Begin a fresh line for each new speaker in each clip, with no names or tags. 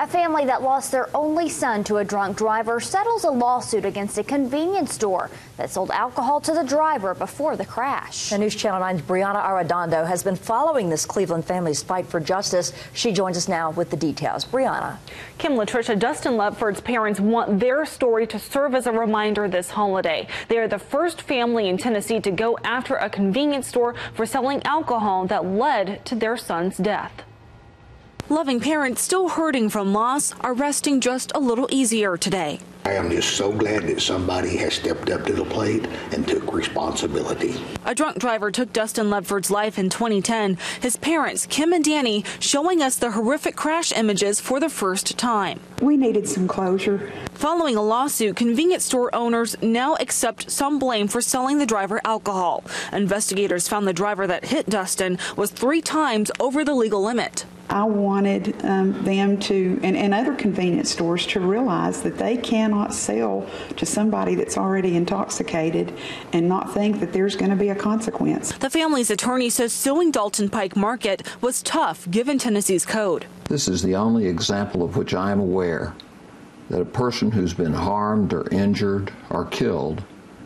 A family that lost their only son to a drunk driver settles a lawsuit against a convenience store that sold alcohol to the driver before the crash.
The News Channel 9's Briona Arradondo has been following this Cleveland family's fight for justice. She joins us now with the details. Briona.
Kim Latricia, Dustin Ledford's parents want their story to serve as a reminder this holiday. They are the first family in Tennessee to go after a convenience store for selling alcohol that led to their son's death. Loving parents still hurting from loss are resting just a little easier today.
I am just so glad that somebody has stepped up to the plate and took responsibility.
A drunk driver took Dustin Ledford's life in 2010. His parents, Kim and Danny, showing us the horrific crash images for the first time.
We needed some closure.
Following a lawsuit, convenience store owners now accept some blame for selling the driver alcohol. Investigators found the driver that hit Dustin was three times over the legal limit.
I wanted um, them to, and, and other convenience stores, to realize that they cannot sell to somebody that's already intoxicated and not think that there's going to be a consequence.
The family's attorney says suing Dalton Pike Market was tough given Tennessee's code.
This is the only example of which I am aware that a person who's been harmed or injured or killed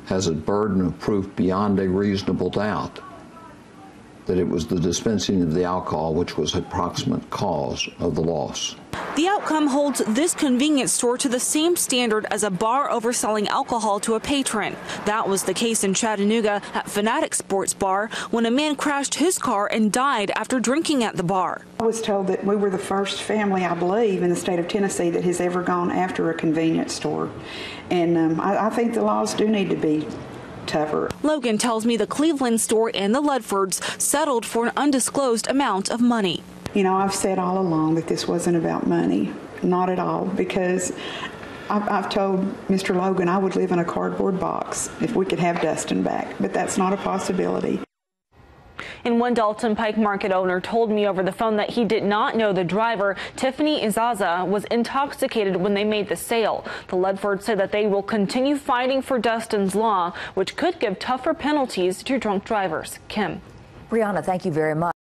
has a burden of proof beyond a reasonable doubt that it was the dispensing of the alcohol which was a proximate cause of the loss.
The outcome holds this convenience store to the same standard as a bar overselling alcohol to a patron. That was the case in Chattanooga at Fanatic Sports Bar when a man crashed his car and died after drinking at the bar.
I was told that we were the first family, I believe, in the state of Tennessee that has ever gone after a convenience store. And um, I, I think the laws do need to be
Logan tells me the Cleveland store and the Ledfords settled for an undisclosed amount of money.
You know, I've said all along that this wasn't about money, not at all, because I've, I've, told Mr. Logan I would live in a cardboard box if we could have Dustin back, but that's not a possibility.
And one Dalton Pike Market owner told me over the phone that he did not know the driver, Tiffany Isaza, was intoxicated when they made the sale. The Ledfords said that they will continue fighting for Dustin's law, which could give tougher penalties to drunk drivers. Kim.
Briona, thank you very much.